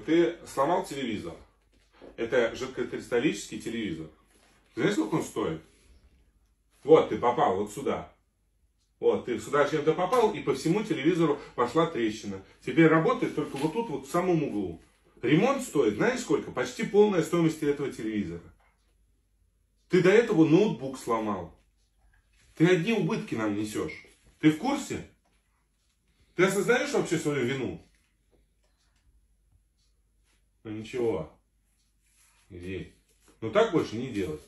Ты сломал телевизор. Это жидкокристаллический телевизор. Знаешь, сколько он стоит? Вот ты попал вот сюда. Вот, ты сюда чем-то попал, и по всему телевизору пошла трещина. Теперь работает только вот тут, вот в самом углу. Ремонт стоит, знаешь сколько? Почти полная стоимость этого телевизора. Ты до этого ноутбук сломал. Ты одни убытки нам несешь. Ты в курсе? Ты осознаешь вообще свою вину? Ну ничего. Иди. Ну так больше не делать.